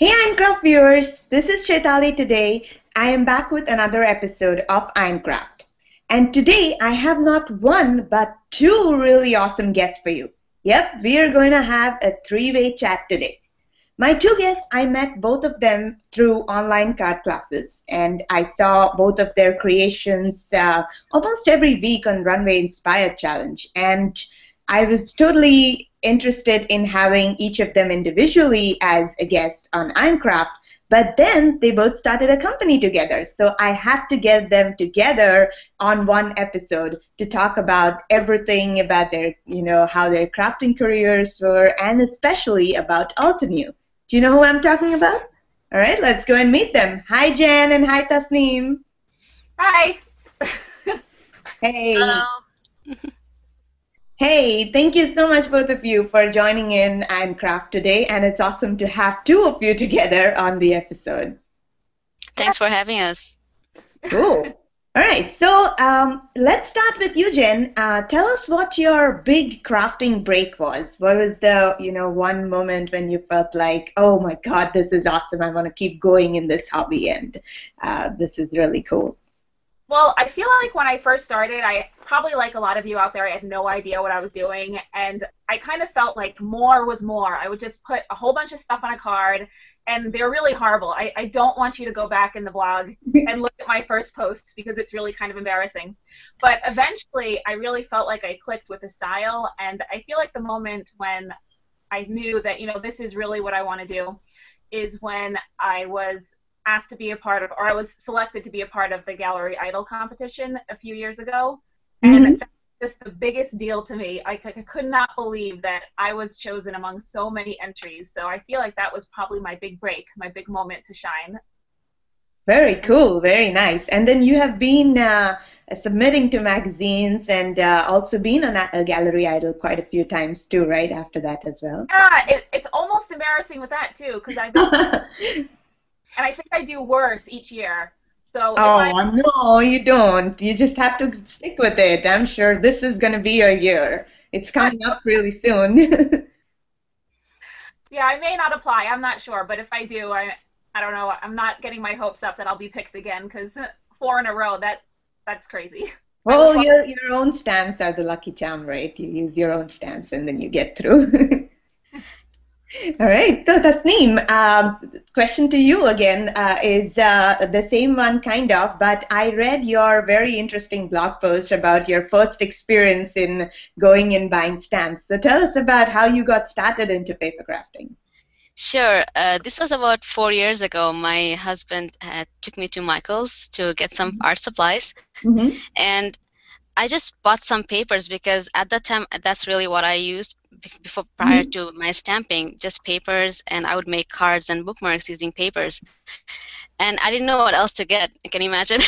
Hey Ironcraft viewers, this is Chaitali today. I am back with another episode of Ironcraft. And today I have not one but two really awesome guests for you. Yep, we are going to have a three-way chat today. My two guests, I met both of them through online card classes, and I saw both of their creations uh, almost every week on Runway Inspired Challenge. And I was totally interested in having each of them individually as a guest on Ironcraft, but then they both started a company together. So I had to get them together on one episode to talk about everything about their, you know, how their crafting careers were, and especially about Altenew. Do you know who I'm talking about? All right, let's go and meet them. Hi, Jen, and hi, Tasnim. Hi. hey. Hello. Hey, thank you so much, both of you, for joining in Ironcraft today, and it's awesome to have two of you together on the episode. Thanks for having us. Cool. All right, so um, let's start with you, Jen. Uh, tell us what your big crafting break was. What was the, you know, one moment when you felt like, oh my God, this is awesome. I want to keep going in this hobby, and uh, this is really cool. Well, I feel like when I first started, I probably like a lot of you out there, I had no idea what I was doing, and I kind of felt like more was more. I would just put a whole bunch of stuff on a card, and they're really horrible. I, I don't want you to go back in the blog and look at my first posts because it's really kind of embarrassing. But eventually, I really felt like I clicked with the style, and I feel like the moment when I knew that, you know, this is really what I want to do is when I was asked to be a part of, or I was selected to be a part of the Gallery Idol competition a few years ago. Mhm. And that's just the biggest deal to me. I could not believe that I was chosen among so many entries. So I feel like that was probably my big break, my big moment to shine. Very cool, very nice. And then you have been uh, submitting to magazines and uh, also been on a, a Gallery Idol quite a few times too, right? After that as well. Yeah, it, it's almost embarrassing with that too, because I and I think I do worse each year. So if oh, I, Oh, no, you don't. You just have to stick with it. I'm sure this is going to be your year. It's coming up really soon. yeah, I may not apply. I'm not sure, but if I do, I I don't know. I'm not getting my hopes up that I'll be picked again because four in a row that that's crazy. well, your, your own stamps are the lucky charm, right? You use your own stamps and then you get through. All right, so Tasnim, um, question to you again uh, is uh, the same one, kind of, but I read your very interesting blog post about your first experience in going and buying stamps. So tell us about how you got started into paper crafting. Sure. Uh, this was about four years ago. My husband had, took me to Michael's to get some art supplies, Mm-hmm. and I just bought some papers because at that time that's really what I used before prior to my stamping, just papers, and I would make cards and bookmarks using papers. And I didn't know what else to get. Can you imagine?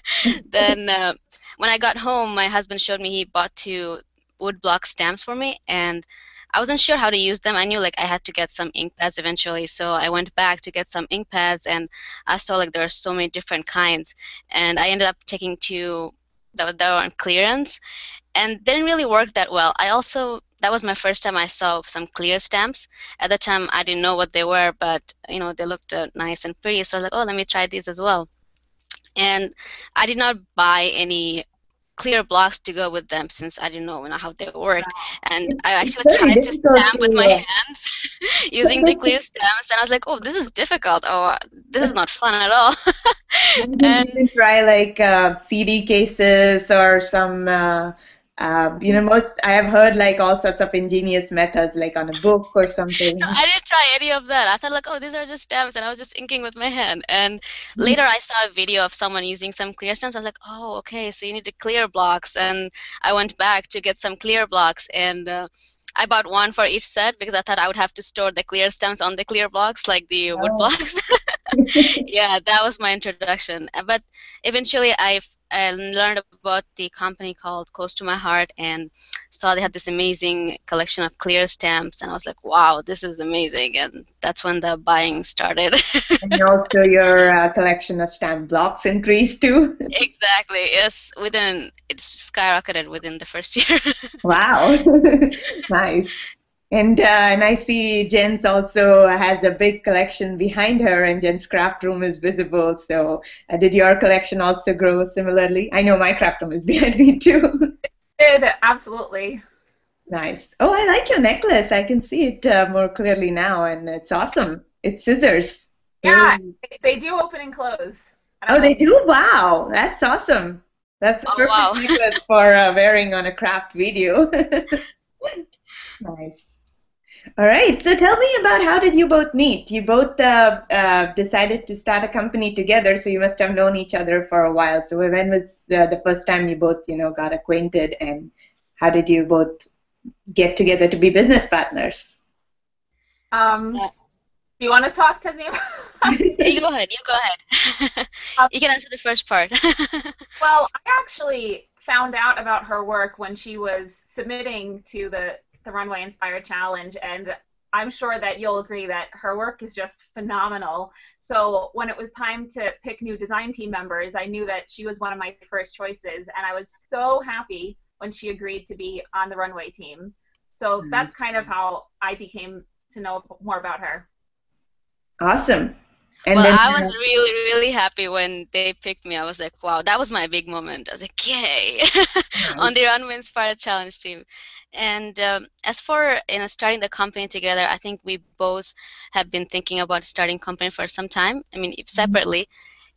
then uh, when I got home, my husband showed me he bought two wood block stamps for me, and I wasn't sure how to use them. I knew like I had to get some ink pads eventually, so I went back to get some ink pads, and I saw like there are so many different kinds, and I ended up taking two that, that were on clearance, and didn't really work that well. I also that was my first time I saw some clear stamps. At the time, I didn't know what they were, but you know they looked uh, nice and pretty, so I was like, oh, let me try these as well. And I did not buy any clear blocks to go with them since I didn't know, you know how they worked. And I actually tried to stamp with my hands using the clear stamps, and I was like, oh, this is difficult. Oh, this is not fun at all. You didn't try like uh, CD cases or some, uh, uh, you know, most I have heard like all sorts of ingenious methods, like on a book or something. No, I didn't try any of that. I thought like, oh, these are just stamps, and I was just inking with my hand. And later, I saw a video of someone using some clear stamps. I was like, oh, okay, so you need the clear blocks. And I went back to get some clear blocks, and uh, I bought one for each set because I thought I would have to store the clear stamps on the clear blocks, like the wood Oh. blocks. yeah, that was my introduction. But eventually, I I learned about the company called Close to My Heart and saw they had this amazing collection of clear stamps, and I was like, wow, this is amazing. And that's when the buying started. and also your uh, collection of stamp blocks increased too. exactly. Yes, within it's skyrocketed within the first year. wow, nice. And uh, and I see Jen's also has a big collection behind her, and Jen's craft room is visible. So, uh, did your collection also grow similarly? I know my craft room is behind me too. It did absolutely. Nice. Oh, I like your necklace. I can see it uh, more clearly now, and it's awesome. It's scissors. Yeah, really. they do open and close. Oh, they do? Wow, that's awesome. That's a Oh, perfect wow. necklace for uh, wearing on a craft video. nice. All right. So tell me about how did you both meet? You both uh, uh, decided to start a company together, so you must have known each other for a while. So when was uh, the first time you both, you know, got acquainted, and how did you both get together to be business partners? Um, do you want to talk, Tasnim? you go ahead. You go ahead. you can answer the first part. Well, I actually found out about her work when she was submitting to the, the Runway Inspired Challenge, and I'm sure that you'll agree that her work is just phenomenal. So when it was time to pick new design team members, I knew that she was one of my first choices, and I was so happy when she agreed to be on the runway team. So Mhm. that's kind of how I became to know more about her. Awesome. And well, then, I uh, was really, really happy when they picked me. I was like, wow, that was my big moment. I was like, yay, on the Runway Inspired Challenge team. And um, as for you know starting the company together, I think we both have been thinking about starting company for some time. I mean, if separately.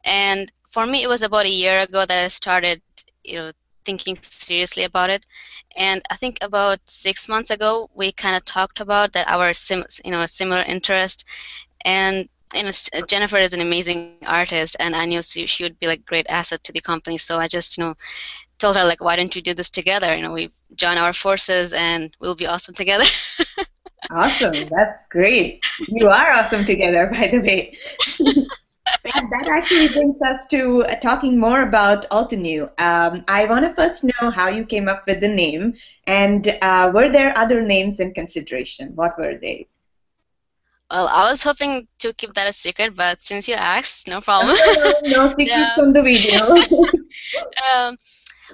And for me, it was about a year ago that I started, you know, thinking seriously about it. And I think about six months ago, we kind of talked about that our sim, you know, similar interest. And you know, Jennifer is an amazing artist, and I knew she, she would be like great asset to the company. So I just, you know, told her like, why don't you do this together? You know, we join our forces, and we'll be awesome together. Awesome. That's great. You are awesome together, by the way. that, that actually brings us to uh, talking more about Altenew. Um, I want to first know how you came up with the name, and uh, were there other names in consideration? What were they? well, I was hoping to keep that a secret, but since you asked, no problem. no, no secrets Yeah. on the video. um,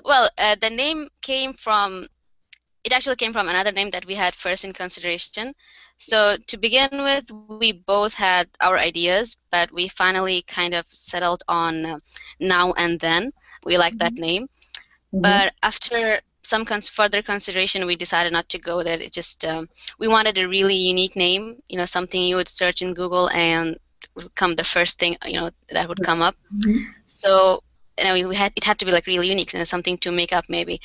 well, uh, the name came from, it actually came from another name that we had first in consideration. So to begin with, we both had our ideas, but we finally kind of settled on uh, now and then. We like that name. But after some cons- further consideration, we decided not to go there. It just um, we wanted a really unique name, you know, something you would search in Google and would come the first thing, you know, that would come up. Mhm. So know, we- had it had to be like really unique and something to make up maybe.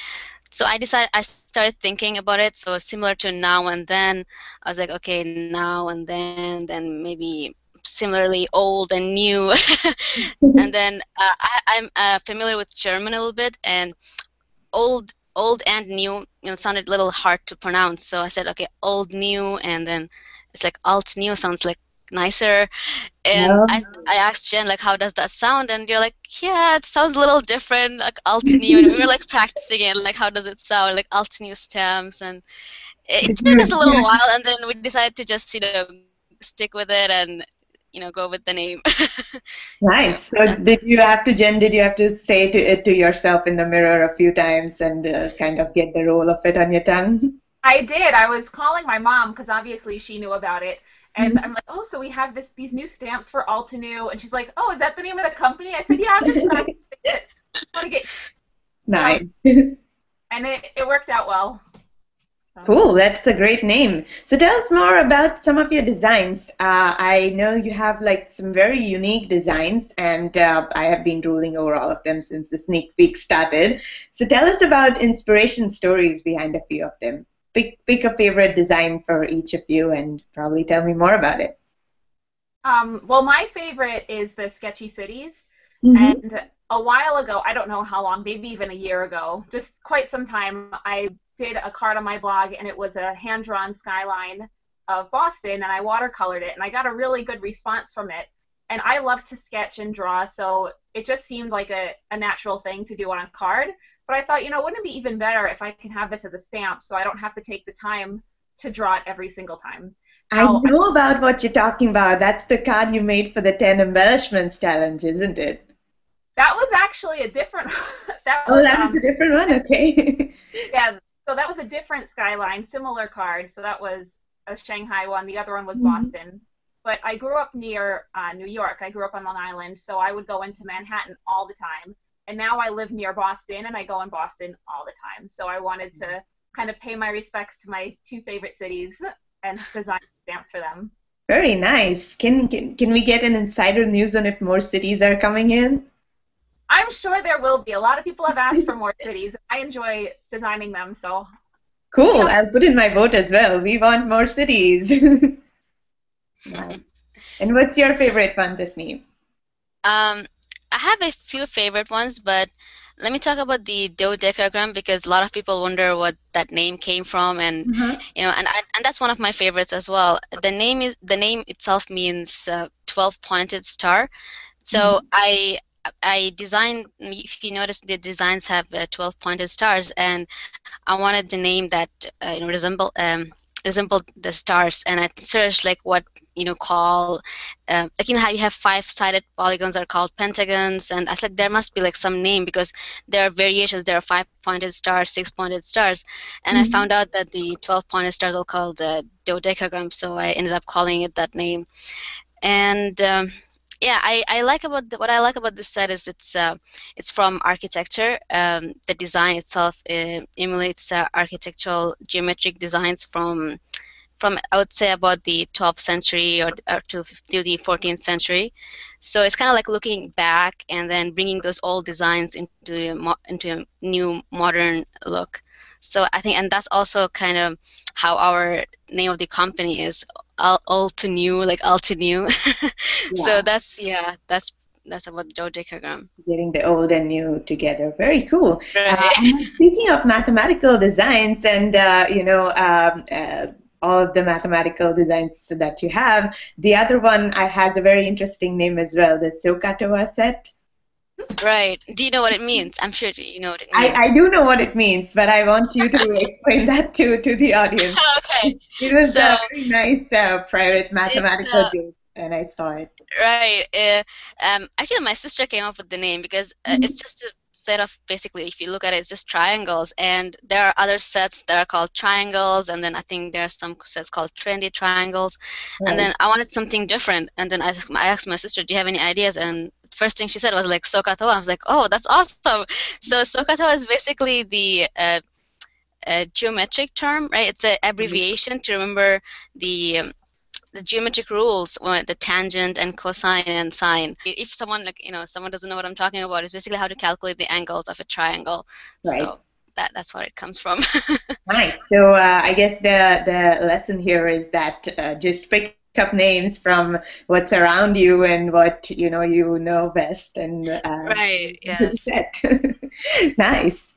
So I decided I started thinking about it. So similar to now and then, I was like, okay, now and then, then maybe similarly old and new. and then uh, I, I'm uh, familiar with German a little bit, and old, old and new, you know, sounded a little hard to pronounce. So I said, okay, old, new, and then it's like alt new sounds like nicer. And Yeah. I, I asked Jen like, how does that sound? And you're like, yeah, it sounds a little different, like alt new. And we were like practicing it, like how does it sound, like alt new stamps, and it, it took us a little Yeah. while, and then we decided to just you know stick with it and you know go with the name. Nice. So did you have to, Jen? Did you have to say to it to yourself in the mirror a few times and uh, kind of get the roll of it on your tongue? I did. I was calling my mom because obviously she knew about it. And I'm like, oh, so we have this these new stamps for Altenew, and she's like, oh, is that the name of the company? I said, yeah, I'm just it. To get, Nice. and it, it worked out well. So- Cool, that's a great name. So tell us more about some of your designs. Uh, I know you have like some very unique designs, and uh, I have been drooling over all of them since the sneak peek started. So tell us about inspiration stories behind a few of them. Pick pick a favorite design for each of you, and probably tell me more about it. Um, well, my favorite is the Sketchy Cities. Mhm. And a while ago, I don't know how long, maybe even a year ago, just quite some time, I did a card on my blog, and it was a hand drawn skyline of Boston, and I watercolored it, and I got a really good response from it. And I love to sketch and draw, so it just seemed like a, a natural thing to do on a card. But I thought, you know, wouldn't it be even better if I can have this as a stamp so I don't have to take the time to draw it every single time? I Oh, know about what you're talking about. That's the card you made for the 10 embellishments challenge, isn't it? That was actually a different. that Oh, that um, was a different one? Okay. yeah so that was a different skyline similar card so that was a Shanghai one. The other one was mm-hmm. Boston. But I grew up near uh, New York. I grew up on Long Island, so I would go into Manhattan all the time. And now I live near Boston, and I go in Boston all the time. So I wanted to kind of pay my respects to my two favorite cities and design stamps for them. Very nice. Can, can can we get an insider news on if more cities are coming in? I'm sure there will be. A lot of people have asked for more cities. I enjoy designing them, so. Cool. Yeah. I'll put in my vote as well. We want more cities. nice. And what's your favorite one, Tasnim? Um, I have a few favorite ones, but let me talk about the dodecagram because a lot of people wonder what that name came from, and mm-hmm. you know, and I, and that's one of my favorites as well. The name is the name itself means uh, twelve pointed star, so mm-hmm. I I designed. If you notice, the designs have uh, twelve pointed stars, and I wanted the name that uh, you know resemble um, resembled the stars, and I searched like what you know call uh, like you know how you have five sided polygons are called pentagons and I was like there must be like some name because there are variations there are five pointed stars six pointed stars and mm-hmm. I found out that the 12 pointed stars are called uh, dodecagram so I ended up calling it that name and um, yeah, I, I like about the, what I like about this set is it's uh, it's from architecture. Um, the design itself uh, emulates uh, architectural geometric designs from from I would say about the 12th century or, or to, to the 14th century. So it's kind of like looking back and then bringing those old designs into a, into a new modern look. So I think, and that's also kind of how our name of the company is, all, all to new, like all to new. yeah. So that's yeah, that's that's about dodecagram. Getting the old and new together. Very cool. Right. Uh, speaking of mathematical designs and uh, you know um, uh, all of the mathematical designs that you have. The other one I had a very interesting name as well, the SOHCAHTOA set. Right. Do you know what it means? I'm sure you know what it means. I, I do know what it means, but I want you to explain that to, to the audience. okay. It was so, a very nice uh, private mathematical uh, joke, and I saw it. Right. Uh, um, actually, my sister came up with the name because uh, mm-hmm. it's just a set of basically, if you look at it, it's just triangles. And there are other sets that are called triangles, and then I think there are some sets called trendy triangles. Right. And then I wanted something different, and then I, I asked my sister, "Do you have any ideas?" And first thing she said was like SOHCAHTOA. I was like, "Oh, that's awesome!" So SOHCAHTOA is basically the uh, geometric term, right? It's an abbreviation to remember the um, the geometric rules, the tangent and cosine and sine. If someone like you know someone doesn't know what I'm talking about, it's basically how to calculate the angles of a triangle. Right. So that that's where it comes from. nice. So uh, I guess the the lesson here is that uh, just pick up names from what's around you and what you know you know best and uh, right yeah nice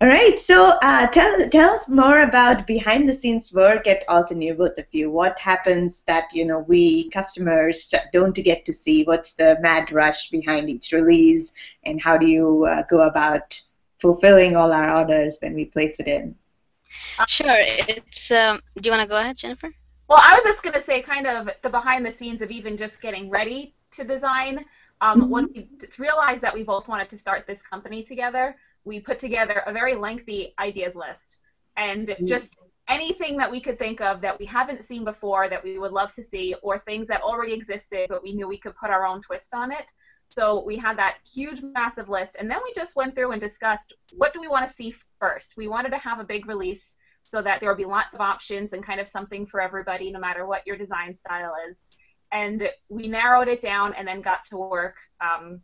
all right. So uh, tell tell us more about behind the scenes work at Altenew, both of you. What happens that you know we customers don't get to see? What's the mad rush behind each release, and how do you uh, go about fulfilling all our orders when we place it in? Sure. It's. Um, do you want to go ahead, Jennifer? Well, I was just going to say, kind of the behind the scenes of even just getting ready to design. Um, mm-hmm. When we realized that we both wanted to start this company together, we put together a very lengthy ideas list and mm. just anything that we could think of that we haven't seen before that we would love to see or things that already existed but we knew we could put our own twist on it so we had that huge massive list and then we just went through and discussed what do we want to see first we wanted to have a big release so that there will be lots of options and kind of something for everybody no matter what your design style is and we narrowed it down and then got to work um,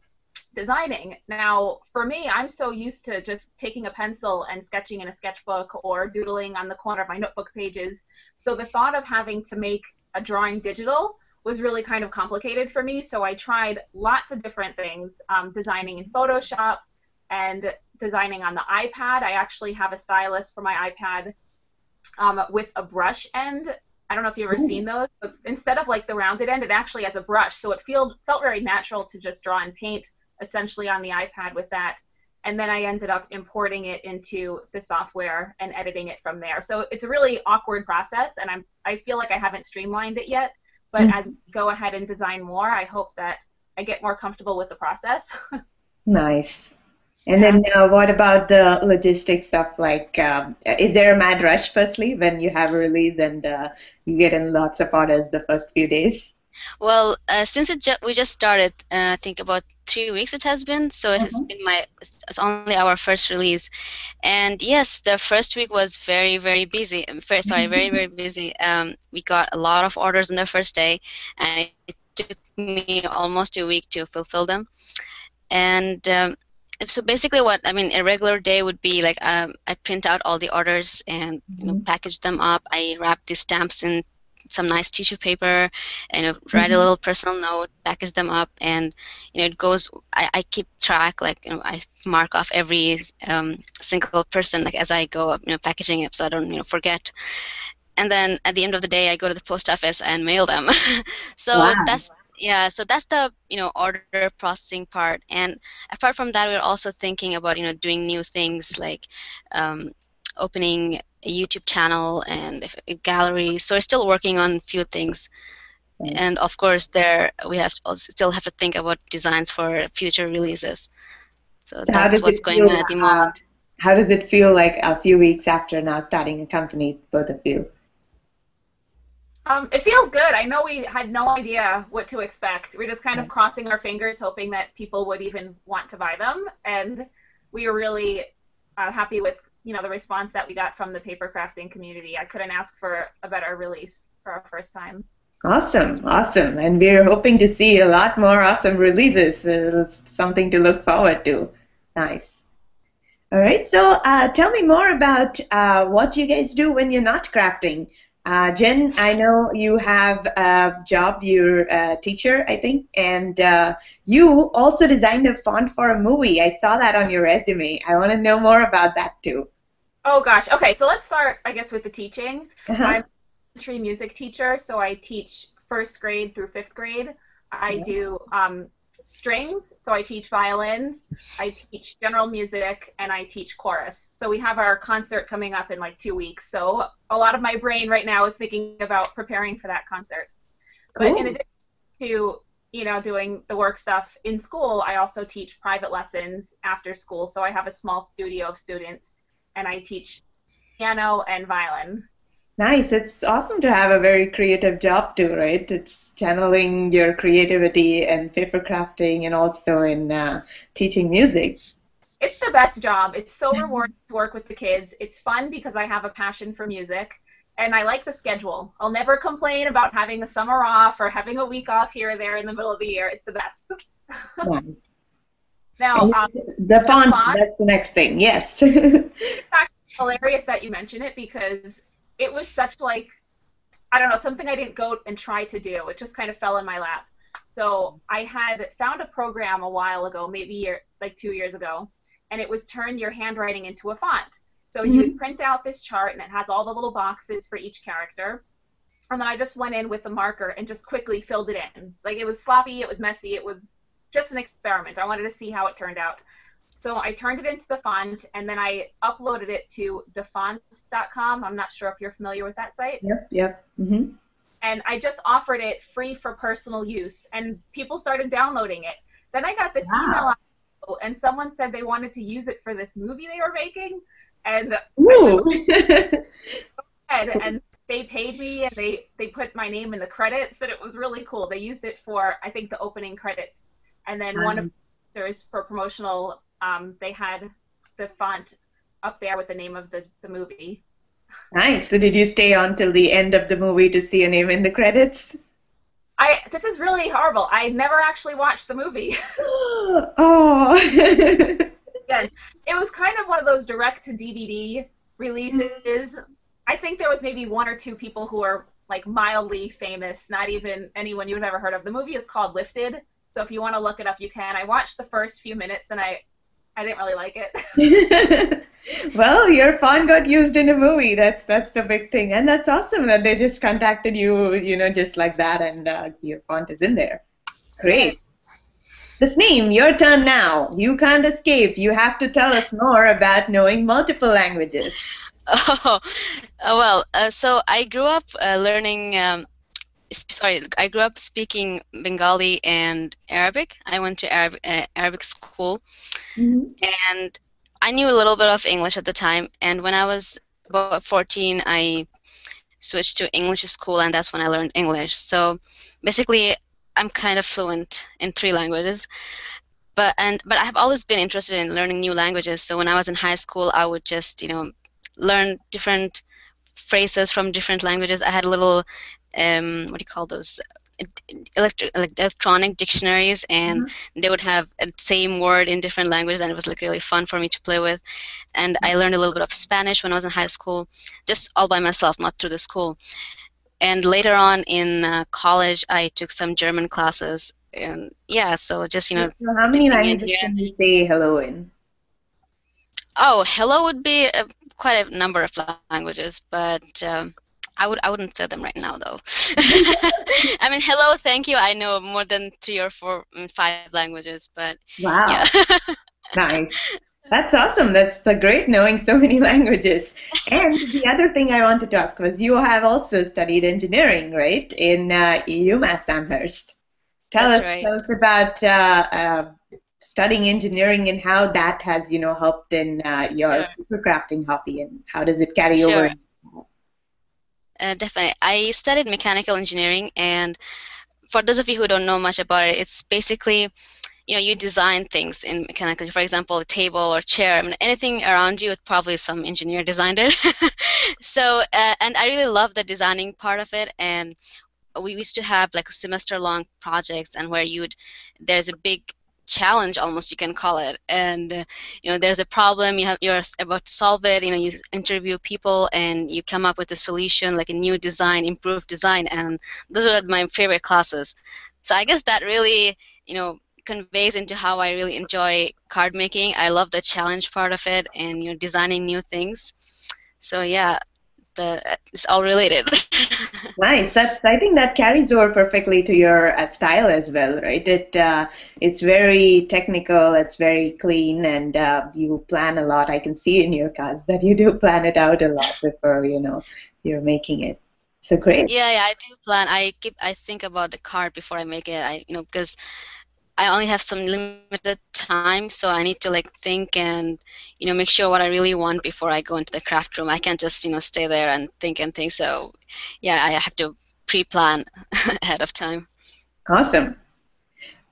designing. Now, for me, I'm so used to just taking a pencil and sketching in a sketchbook or doodling on the corner of my notebook pages. So the thought of having to make a drawing digital was really kind of complicated for me. So I tried lots of different things, um, designing in Photoshop and designing on the iPad. I actually have a stylus for my iPad um, with a brush end. I don't know if you've ever Ooh. seen those. But instead of like the rounded end, it actually has a brush. So it feel, felt very natural to just draw and paint essentially on the iPad with that. And then I ended up importing it into the software and editing it from there. So it's a really awkward process, and I'm I feel like I haven't streamlined it yet. But mm-hmm. as we go ahead and design more, I hope that I get more comfortable with the process. nice. And then, uh, what about the logistics stuff? Like, um, is there a mad rush, firstly, when you have a release and uh, you get in lots of orders the first few days? Well, uh, since it ju- we just started, uh, I think about three weeks it has been. So it has Mhm. been my it's only our first release, and yes, the first week was very very busy. um, Very, sorry, very very busy. Um, we got a lot of orders on the first day, and it took me almost a week to fulfill them. And um, so basically, what I mean, a regular day would be like um, I print out all the orders and you know, Mhm. package them up. I wrap the stamps in some nice tissue paper and write Mhm. a little personal note, package them up, and you know it goes. I, I keep track, like you know, I mark off every um, single person like as I go, up, you know, packaging it, so I don't you know forget. And then at the end of the day, I go to the post office and mail them. so Wow. that's yeah. So that's the you know order processing part. And apart from that, we're also thinking about you know doing new things like um, opening a YouTube channel and a gallery. So we're still working on a few things. Nice. And of course, there we have to also still have to think about designs for future releases. So, So that's what's going on at the uh, moment. How does it feel like a few weeks after now starting a company, both of you? Um, it feels good. I know we had no idea what to expect. We're just kind of crossing our fingers, hoping that people would even want to buy them, and we were really uh, happy with you know the response that we got from the paper crafting community. I couldn't ask for a better release for our first time. Awesome, awesome. And we're hoping to see a lot more awesome releases. Uh, It's something to look forward to. Nice. All right, so uh, tell me more about uh, what you guys do when you're not crafting. Uh, Jen, I know you have a job, you're a teacher, I think, and uh, you also designed a font for a movie. I saw that on your resume. I want to know more about that too. Oh gosh. Okay, so let's start, I guess, with the teaching. Uh-huh. I'm a elementary music teacher, so I teach first grade through fifth grade. I Yeah. do um, strings, so I teach violins. I teach general music, and I teach chorus. So we have our concert coming up in like two weeks. So a lot of my brain right now is thinking about preparing for that concert. But in addition to you know doing the work stuff in school, I also teach private lessons after school. So I have a small studio of students, and I teach piano and violin. Nice. It's awesome to have a very creative job too, right? It's channeling your creativity and paper crafting and also in uh, teaching music. It's the best job. It's so rewarding to work with the kids. It's fun because I have a passion for music and I like the schedule. I'll never complain about having a summer off or having a week off here or there in the middle of the year. It's the best. Nice. Now, um, the font, font? that's the next thing. Yes. hilarious that you mention it because it was such like I don't know something I didn't go and try to do. It just kind of fell in my lap. So I had found a program a while ago, maybe year, like two years ago, and it was turn your handwriting into a font. So you would print out this chart and it has all the little boxes for each character. And then I just went in with a marker and just quickly filled it in. Like it was sloppy, it was messy, it was just an experiment. I wanted to see how it turned out. So I turned it into the font and then I uploaded it to dafont.com. I'm not sure if you're familiar with that site. yep, yep. hmm And I just offered it free for personal use and people started downloading it. Then I got this Wow. email and someone said they wanted to use it for this movie they were making and Ooh. and, and they paid me and they they put my name in the credits and it was really cool. They used it for I think the opening credits. And then one of there's for promotional um, they had the font up there with the name of the, the movie. nice. So did you stay on till the end of the movie to see a name in the credits? I this is really horrible. I never actually watched the movie. oh. Again, it was kind of one of those direct to DVD releases. I think there was maybe one or two people who are like mildly famous, not even anyone you've ever heard of. The movie is called Lifted, so if you want to look it up, you can. I watched the first few minutes and I I didn't really like it. well, your font got used in a movie. That's that's the big thing, and that's awesome that they just contacted you, you know, just like that, and uh, your font is in there. Great. Tasnim, your turn now. You can't escape. You have to tell us more about knowing multiple languages. Oh, uh, well, uh, so I grew up uh, learning um, sorry, I grew up speaking Bengali and Arabic. I went to Arab, uh, Arabic school, mm-hmm. and I knew a little bit of English at the time. And when I was about 14, I switched to English school, and that's when I learned English. So basically, I'm kind of fluent in three languages. But and but I have always been interested in learning new languages. So when I was in high school, I would just you know learn different phrases from different languages. I had a little um, what do you call those electro- electronic dictionaries and mm-hmm. they would have the same word in different languages and it was like really fun for me to play with. And i learned a little bit of spanish when i was in high school just all by myself not through the school. And later on in uh, college i took some german classes and yeah so just you know so how many languages can you say hello in? Oh hello would be a, quite a number of languages but um, I would I wouldn't say them right now though. I mean, hello, thank you. I know more than three or four, mm, five languages, but wow, yeah. nice. That's awesome. That's the great knowing so many languages. And the other thing I wanted to ask was you have also studied engineering, right, in uh, UMass Amherst. Tell That's us, right. tell us about uh, uh, studying engineering and how that has, you know, helped in uh, your sure. crafting hobby and how does it carry sure. over uh, definitely. I studied mechanical engineering, and for those of you who don't know much about it, it's basically, you know, you design things in mechanical. For example, a table or chair. I mean, anything around you, probably some engineer designed it. so, uh, and I really love the designing part of it, and we used to have like semester-long projects, and where you'd there's a big challenge almost you can call it. And uh, you know there's a problem you have you're about to solve it you know you interview people and you come up with a solution like a new design improved design and those are my favorite classes. So i guess that really you know conveys into how i really enjoy card making. I love the challenge part of it and you know designing new things. So yeah the it's all related. nice. That's I think that carries over perfectly to your uh, style as well, right? It uh, it's very technical. It's very clean, and uh, you plan a lot. I can see in your cards that you do plan it out a lot before you know you're making it. So great. Yeah, yeah, I do plan. I keep I think about the card before I make it. I you know because I only have some limited time, so I need to like think and you know make sure what I really want before I go into the craft room. I can't just you know stay there and think and think. So yeah, I have to pre-plan ahead of time. Awesome.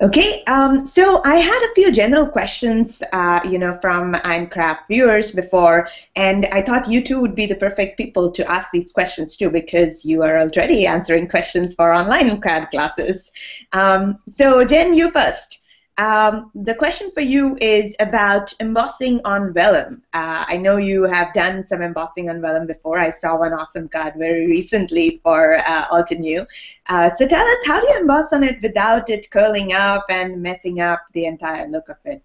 Okay, um, so I had a few general questions, uh, you know, from Ironcraft viewers before, and I thought you two would be the perfect people to ask these questions too, because you are already answering questions for online card classes. Um, so Jen, you first. Um, the question for you is about embossing on vellum. Uh, I know you have done some embossing on vellum before. I saw one awesome card very recently for uh, Altenew. Uh, so tell us, how do you emboss on it without it curling up and messing up the entire look of it?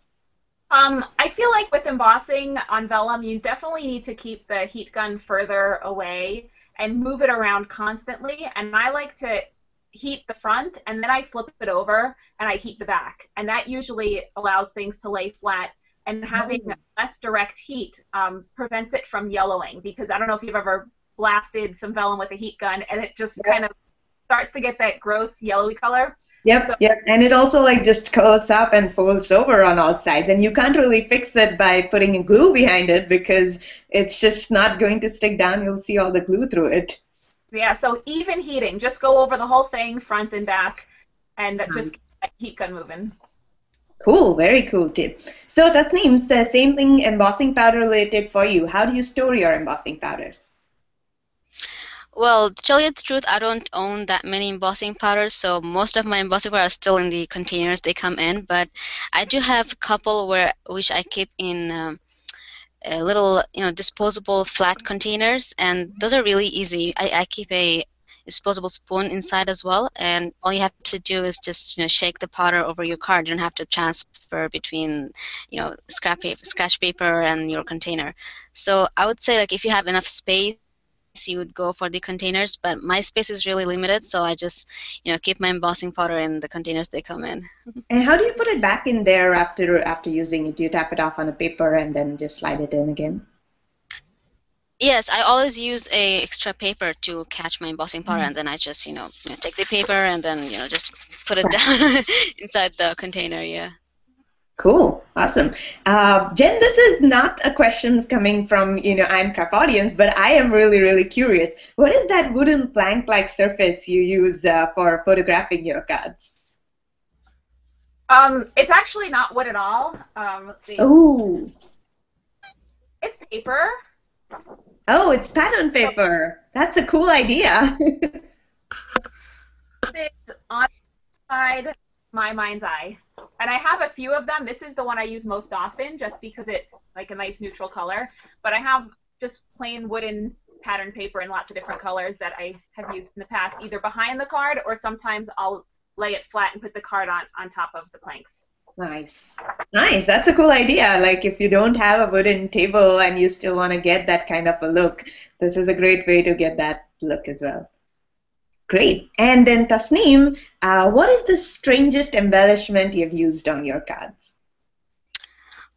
Um, I feel like with embossing on vellum, you definitely need to keep the heat gun further away and move it around constantly. And I like to heat the front and then I flip it over and I heat the back. And that usually allows things to lay flat. And having oh. less direct heat um, prevents it from yellowing because I don't know if you've ever blasted some vellum with a heat gun and it just kind of starts to get that gross yellowy color. Yep, so, yep. And it also like just curls up and folds over on all sides. And you can't really fix it by putting a glue behind it because it's just not going to stick down. You'll see all the glue through it. Yeah, so even heating, just go over the whole thing, front and back, and just keep that heat gun moving. Cool, very cool tip. So that means the same thing embossing powder related for you. How do you store your embossing powders? Well, to tell you the truth, I don't own that many embossing powders, so most of my embossing powders are still in the containers they come in. But I do have a couple where which I keep in um, little you know disposable flat containers and those are really easy. I, I keep a disposable spoon inside as well and all you have to do is just you know shake the powder over your card you don't have to transfer between you know scrap paper, scratch paper and your container. So i would say like if you have enough space you would go for the containers but my space is really limited so i just you know keep my embossing powder in the containers they come in and how do you put it back in there after after using it do you tap it off on a paper and then just slide it in again Yes, I always use a extra paper to catch my embossing powder, and mm-hmm. then I just, you know, you know, take the paper and then, you know, just put it down inside the container. Yeah. Cool, awesome. Uh, Jen, this is not a question coming from you know Ironcraft audience, but I am really really curious. What is that wooden plank-like surface you use uh, for photographing your cards? Um, it's actually not wood at all. Um, let's see. Oh. It's paper. Oh, it's pattern paper. That's a cool idea. it's on side my mind's eye. And I have a few of them. This is the one I use most often just because it's like a nice neutral color. But I have just plain wooden pattern paper in lots of different colors that I have used in the past, either behind the card or sometimes I'll lay it flat and put the card on, on top of the planks. Nice. Nice. That's a cool idea. Like if you don't have a wooden table and you still want to get that kind of a look, this is a great way to get that look as well. Great. And then Tasnim, uh, what is the strangest embellishment you've used on your cards?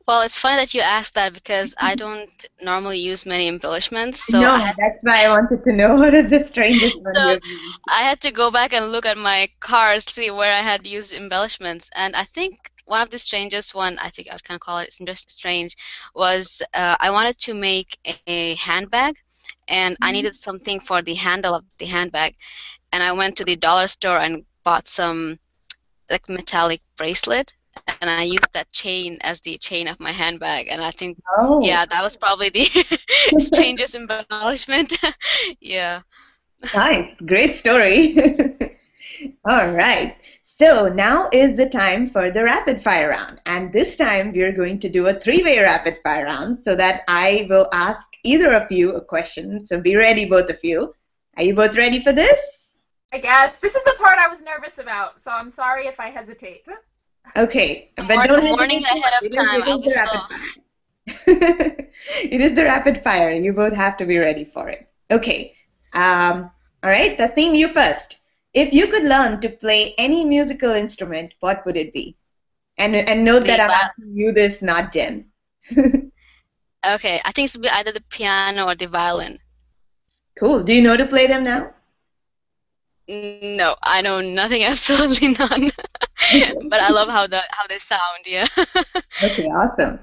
Well, it's funny that you asked that because I don't normally use many embellishments. So no, had, that's why I wanted to know what is the strangest one so. I had to go back and look at my cards to see where I had used embellishments, and I think one of the strangest one I think I would kind of call it just strange was uh, I wanted to make a, a handbag, and I needed something for the handle of the handbag, and I went to the dollar store and bought some like metallic bracelet and I used that chain as the chain of my handbag and I think Oh. yeah that was probably the strangest embellishment yeah Nice. Great story. All right. So now is the time for the rapid fire round. And this time we're going to do a three way rapid fire round so that I will ask either of you a question. So be ready, both of you. Are you both ready for this? I guess. This is the part I was nervous about, so I'm sorry if I hesitate. Okay. The but mor- don't the morning ahead of time, It is, I'll be is the rapid fire. it is the rapid fire. You both have to be ready for it. Okay. Um, all right. Tasnim, you first. If you could learn to play any musical instrument, what would it be? And and note that I'm asking you this, not Jen. okay I think it's be either the piano or the violin cool. Do you know to play them now? No I know nothing absolutely none but I love how the how they sound yeah Okay, awesome.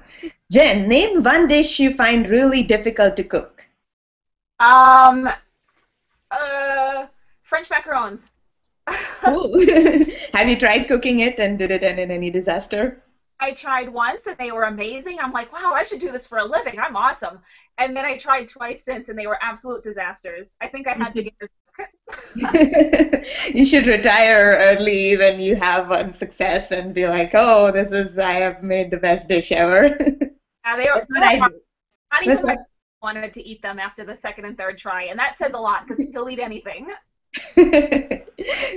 Jen, name one dish you find really difficult to cook. Um, uh, French macarons. Have you tried cooking it and did it end in any disaster? I tried once and they were amazing. I'm like, wow, I should do this for a living. I'm awesome. And then I tried twice since and they were absolute disasters. I think I had to get this. you should retire early when you have one success and be like, oh, this is, I have made the best dish ever. Uh, they were That's what I do. not even That's what- wanted to eat them after the second and third try, and that says a lot because he'll eat anything.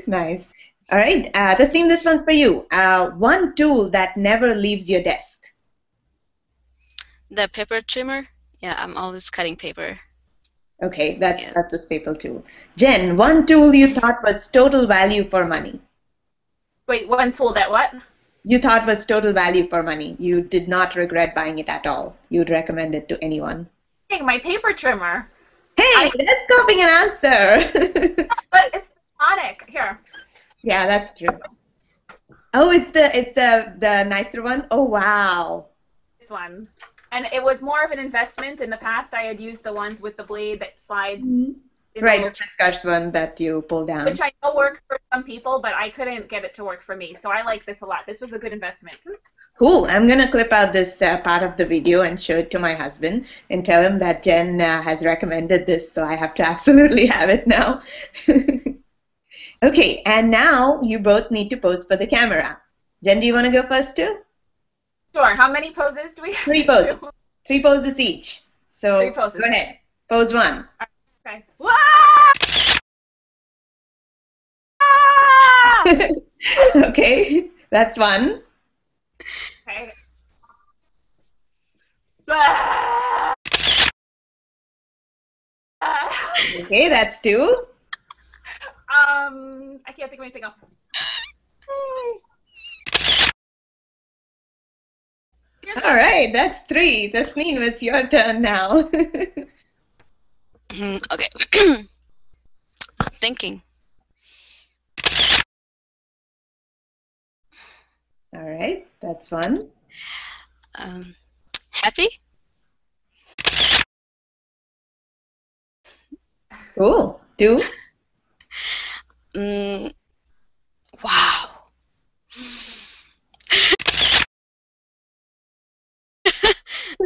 nice. All right, uh, same. this one's for you. Uh, one tool that never leaves your desk. the paper trimmer yeah I'm always cutting paper Okay, that's Yeah. that's a staple tool. Jen, one tool you thought was total value for money. Wait, one tool that what? You thought was total value for money. You did not regret buying it at all. You'd recommend it to anyone. Hey, my paper trimmer. Hey, that's copying an answer. But it's Tonic. Here. yeah, that's true. Oh, it's the it's the the nicer one. Oh wow. This one. And it was more of an investment. In the past, I had used the ones with the blade that slides. in the Right, the little- one that you pull down. Which I know works for some people, but I couldn't get it to work for me. So I like this a lot. This was a good investment. Cool. I'm gonna clip out this uh, part of the video and show it to my husband and tell him that Jen uh, has recommended this, so I have to absolutely have it now. okay, and now you both need to pose for the camera. Jen, do you want to go first too? Sure. How many poses do we have? Three poses. Three poses each. So Three poses. go ahead. Pose one. Okay. Okay, that's one. Okay. Okay, that's two. Um, I can't think of anything else. All right, that's three. Tasnim, it's your turn now. Mhm, okay. Thinking. All right, that's one. Um, happy. Cool. Two. Mm, wow.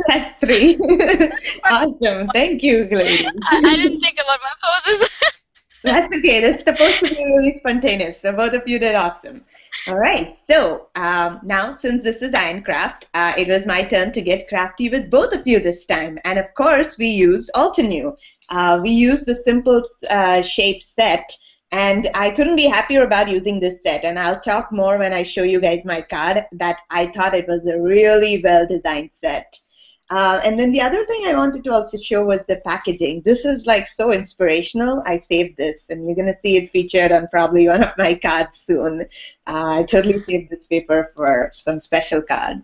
That's three. awesome. Thank you, lady. I, I didn't think about my poses. That's okay. That's supposed to be really spontaneous. So both of you did awesome. All right. So um, now, since this is Ironcraft, uh, it was my turn to get crafty with both of you this time. And of course, we used Altenew. Uh, we used the simple uh, shape set. And I couldn't be happier about using this set. And I'll talk more when I show you guys my card that I thought it was a really well designed set. Uh, and then the other thing I wanted to also show was the packaging. This is like so inspirational. I saved this, and you're going to see it featured on probably one of my cards soon. Uh, I totally saved this paper for some special card.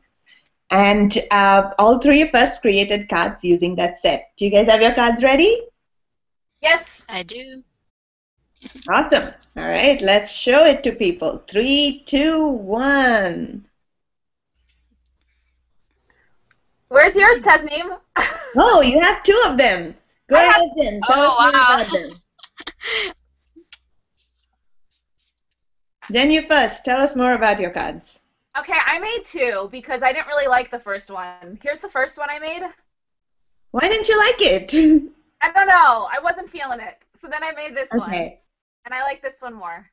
And uh, all three of us created cards using that set. Do you guys have your cards ready? Yes. I do. Awesome. All right, let's show it to people. Three, two, one. Where's yours, Tasnim? Oh, you have two of them. Go I ahead, have- Jen. Tell Oh, us more wow. about them. Jen, you first. Tell us more about your cards. okay, I made two because I didn't really like the first one. Here's the first one I made. Why didn't you like it? I don't know. I wasn't feeling it. So then I made this one. And I like this one more.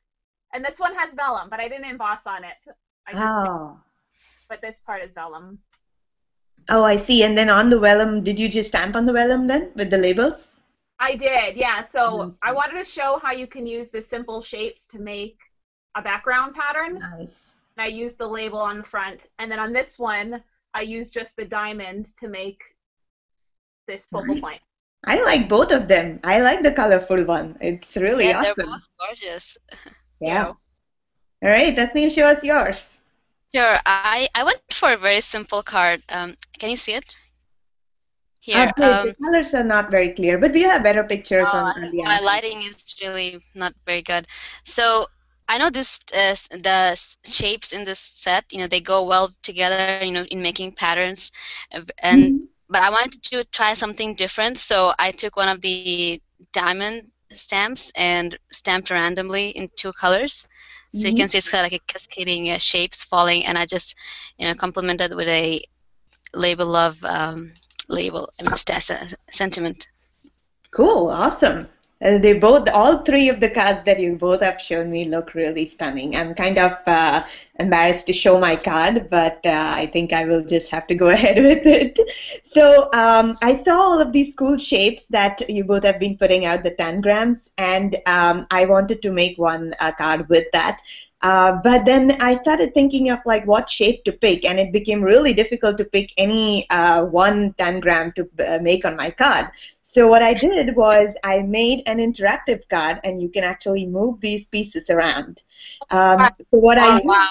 And this one has vellum, but I didn't emboss on it. I just, Oh. But this part is vellum. Oh, I see. And then on the vellum, did you just stamp on the vellum then with the labels? I did, yeah. So Mhm. I wanted to show how you can use the simple shapes to make a background pattern. Nice. And I used the label on the front. And then on this one, I used just the diamond to make this focal Nice. point. I like both of them. I like the colorful one. It's really yeah, they're both gorgeous. Yeah. All right, Tasnim, show us yours. Sure. I, I went for a very simple card. Um, can you see it? Here. The, um, the colors are not very clear, but we have better pictures Oh, on, on my lighting is really not very good. So I know this uh, the shapes in this set, you know, they go well together, you know, in making patterns, uh, and Mhm. but I wanted to try something different, so I took one of the diamond stamps and stamped randomly in two colors. So you Mhm. can see it's kind of like a cascading uh, shapes falling, and I just, you know, complemented with a label of um, label, I mean, sentiment. Cool, awesome. Uh, they both, all three of the cards that you both have shown me look really stunning. I'm kind of uh, embarrassed to show my card, but uh, I think I will just have to go ahead with it. So um, I saw all of these cool shapes that you both have been putting out, the tangrams, and um, I wanted to make one uh, card with that. Uh, but then I started thinking of like what shape to pick, and it became really difficult to pick any uh, one tangram to uh, make on my card. So what I did was I made an interactive card, and you can actually move these pieces around. Um, so what I Oh, wow.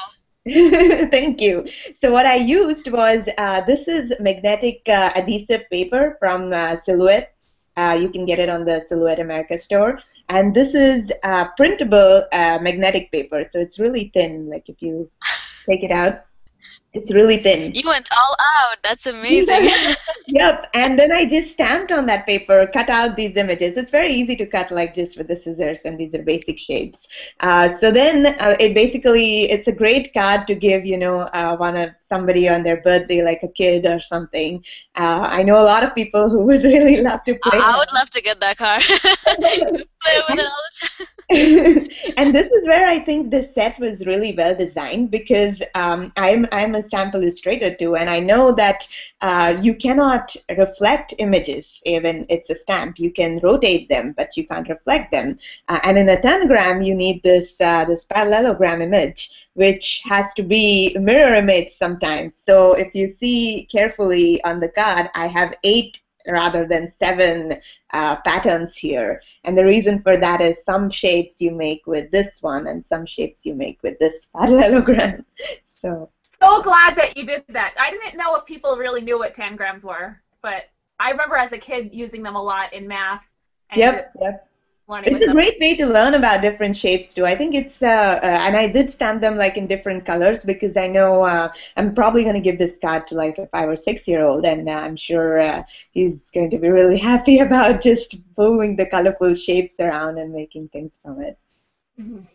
Thank you. So what I used was uh, this is magnetic uh, adhesive paper from uh, Silhouette. Uh, you can get it on the Silhouette America store. And this is uh, printable uh, magnetic paper, so it's really thin. Like if you take it out, it's really thin. You went all out. That's amazing. Yep, and then I just stamped on that paper, cut out these images. It's very easy to cut, like just with the scissors, and these are basic shapes. Uh, so then uh, it basically it's a great card to give, you know, uh, one of somebody on their birthday, like a kid or something. Uh, I know a lot of people who would really love to play. I would love to get that car. Play with it all the time. and this is where I think this set was really well designed because um, I'm I'm a stamp illustrator too, and I know that uh, you cannot reflect images even it's a stamp. You can rotate them, but you can't reflect them. Uh, and in a tangram, you need this uh, this parallelogram image, which has to be mirror image sometimes. So if you see carefully on the card, I have eight rather than seven uh, patterns here. And the reason for that is some shapes you make with this one and some shapes you make with this parallelogram. So So glad that you did that. I didn't know if people really knew what tangrams were, but I remember as a kid using them a lot in math. And Yep, yep. Learning It's a great way to learn about different shapes too. I think it's, uh, uh, and I did stamp them like in different colors because I know uh, I'm probably going to give this card to like a five or six year old, and uh, I'm sure uh, he's going to be really happy about just moving the colorful shapes around and making things from it. Mhm.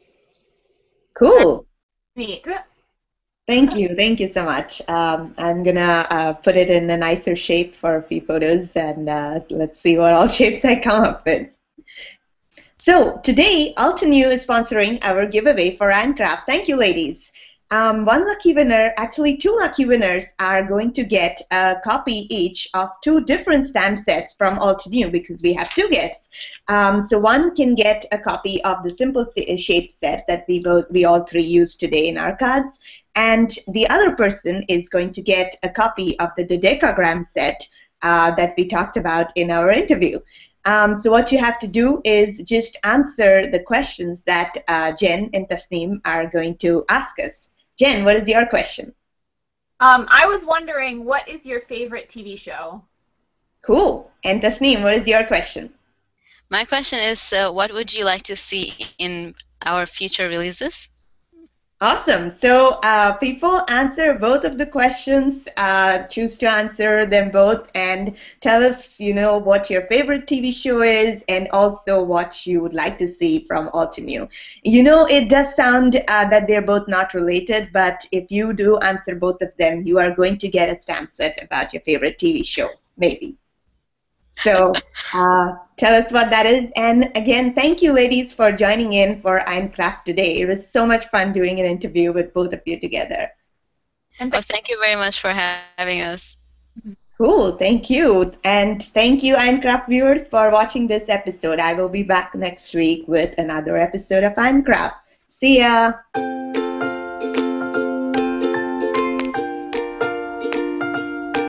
Cool. Neat. Thank you. Thank you so much. Um, I'm going to uh, put it in a nicer shape for a few photos and uh, let's see what all shapes I come up with. So today, Altenew is sponsoring our giveaway for Handcraft. Thank you, ladies. Um, one lucky winner, actually two lucky winners, are going to get a copy each of two different stamp sets from Altenew because we have two guests. Um, so one can get a copy of the simple shape set that we both we all three use today in our cards, and the other person is going to get a copy of the dodecagram set uh, that we talked about in our interview. Um, so what you have to do is just answer the questions that uh, Jen and Tasnim are going to ask us. Jen, what is your question? Um, I was wondering, what is your favorite TV show? Cool. And Tasnim, what is your question? My question is, uh, what would you like to see in our future releases? Awesome. So uh, people answer both of the questions, uh, choose to answer them both, and tell us, you know, what your favorite TV show is, and also what you would like to see from Altenew. You know, it does sound uh, that they're both not related, but if you do answer both of them, you are going to get a stamp set about your favorite TV show, maybe. So uh, tell us what that is. And again, thank you, ladies, for joining in for Ironcraft today. It was so much fun doing an interview with both of you together. And Well, thank you very much for ha- having us. Cool, thank you. And thank you, Ironcraft viewers, for watching this episode. I will be back next week with another episode of Ironcraft. See ya!